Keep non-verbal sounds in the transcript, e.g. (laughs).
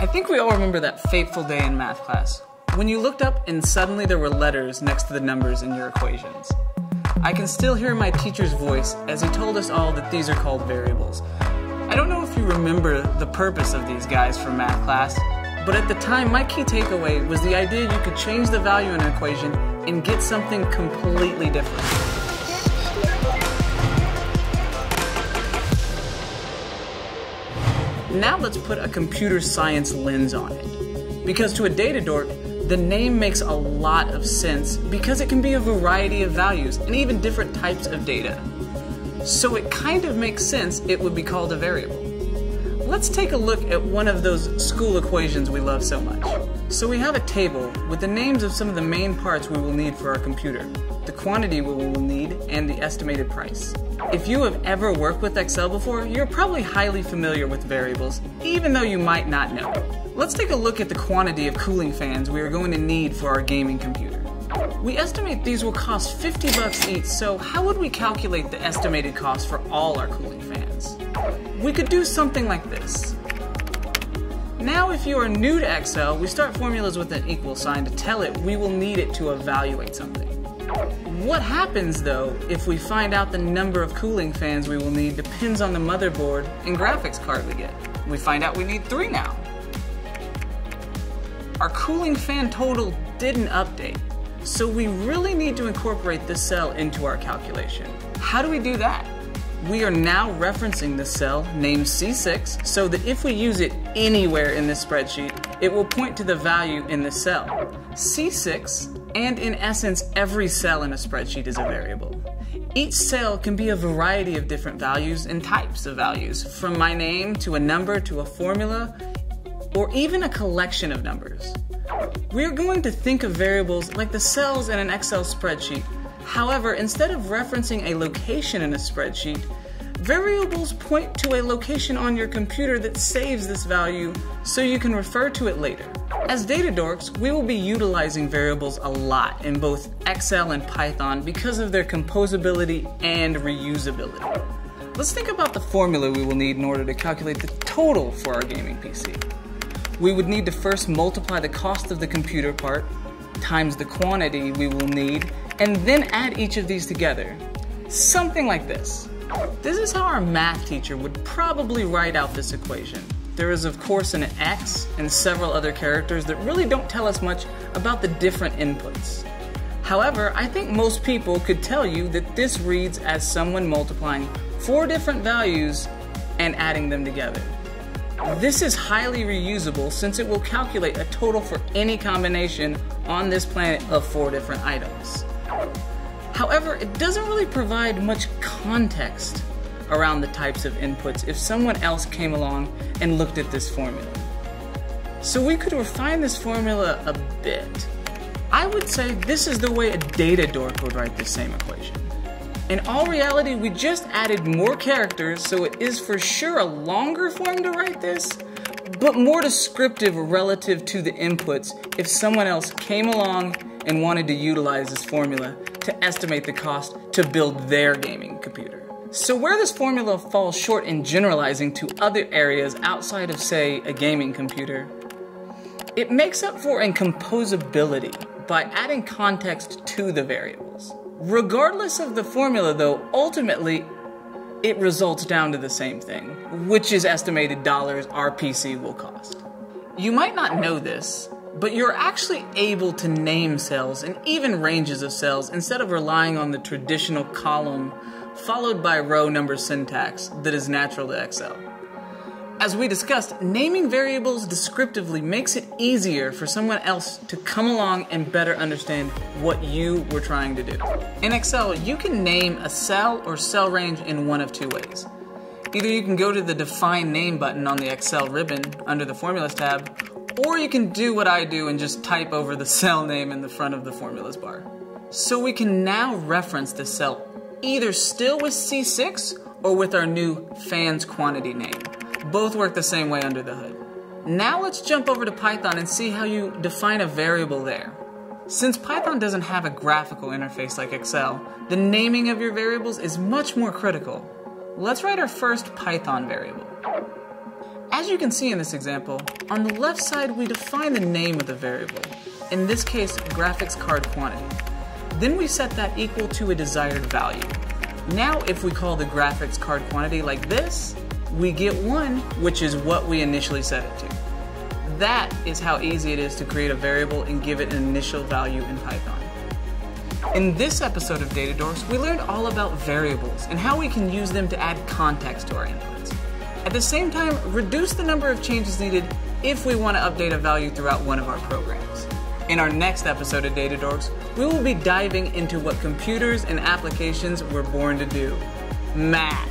I think we all remember that fateful day in math class when you looked up and suddenly there were letters next to the numbers in your equations. I can still hear my teacher's voice as he told us all that these are called variables. I don't know if you remember the purpose of these guys from math class, but at the time my key takeaway was the idea you could change the value in an equation and get something completely different. Now let's put a computer science lens on it. Because to a data dork, the name makes a lot of sense because it can be a variety of values and even different types of data. So it kind of makes sense it would be called a variable. Let's take a look at one of those school equations we love so much. So we have a table with the names of some of the main parts we will need for our computer, the quantity we will need, and the estimated price. If you have ever worked with Excel before, you're probably highly familiar with variables, even though you might not know. Let's take a look at the quantity of cooling fans we are going to need for our gaming computer. We estimate these will cost 50 bucks each, so how would we calculate the estimated cost for all our cooling fans? We could do something like this. Now if you are new to Excel, we start formulas with an equal sign to tell it we will need it to evaluate something. What happens though if we find out the number of cooling fans we will need depends on the motherboard and graphics card we get. We find out we need three now. Our cooling fan total didn't update, so we really need to incorporate this cell into our calculation. How do we do that? We are now referencing the cell named C6 so that if we use it anywhere in this spreadsheet, it will point to the value in the cell. C6, and in essence every cell in a spreadsheet is a variable. Each cell can be a variety of different values and types of values, from my name to a number to a formula, or even a collection of numbers. We're going to think of variables like the cells in an Excel spreadsheet However, instead of referencing a location in a spreadsheet, variables point to a location on your computer that saves this value so you can refer to it later. As data dorks, we will be utilizing variables a lot in both Excel and Python because of their composability and reusability. Let's think about the formula we will need in order to calculate the total for our gaming PC. We would need to first multiply the cost of the computer part times the quantity we will need and then add each of these together. Something like this. This is how our math teacher would probably write out this equation. There is of course an x and several other characters that really don't tell us much about the different inputs. However, I think most people could tell you that this reads as someone multiplying four different values and adding them together. This is highly reusable since it will calculate a total for any combination on this planet of four different items. However, it doesn't really provide much context around the types of inputs if someone else came along and looked at this formula. So we could refine this formula a bit. I would say this is the way a data dork would write the same equation. In all reality, we just added more characters, so it is for sure a longer form to write this, but more descriptive relative to the inputs if someone else came along and wanted to utilize this formula to estimate the cost to build their gaming computer. So where this formula falls short in generalizing to other areas outside of, say, a gaming computer, it makes up for in composability by adding context to the variables. Regardless of the formula, though, ultimately, it results down to the same thing, which is estimated dollars our PC will cost. You might not know this, but you're actually able to name cells and even ranges of cells instead of relying on the traditional column followed by row number syntax that is natural to Excel. As we discussed, naming variables descriptively makes it easier for someone else to come along and better understand what you were trying to do. In Excel, you can name a cell or cell range in one of two ways. Either you can go to the Define Name button on the Excel ribbon under the Formulas tab, or you can do what I do and just type over the (laughs) cell name in the front of the formulas bar. So we can now reference the cell either still with C6 or with our new fans quantity name. Both work the same way under the hood. Now let's jump over to Python and see how you define a variable there. Since Python doesn't have a graphical interface like Excel, the naming of your variables is much more critical. Let's write our first Python variable. As you can see in this example, on the left side we define the name of the variable, in this case graphics card quantity. Then we set that equal to a desired value. Now if we call the graphics card quantity like this, we get 1, which is what we initially set it to. That is how easy it is to create a variable and give it an initial value in Python. In this episode of Datadorks, we learned all about variables and how we can use them to add context to our inputs. At the same time, reduce the number of changes needed if we want to update a value throughout one of our programs. In our next episode of Datadorks, we will be diving into what computers and applications were born to do math.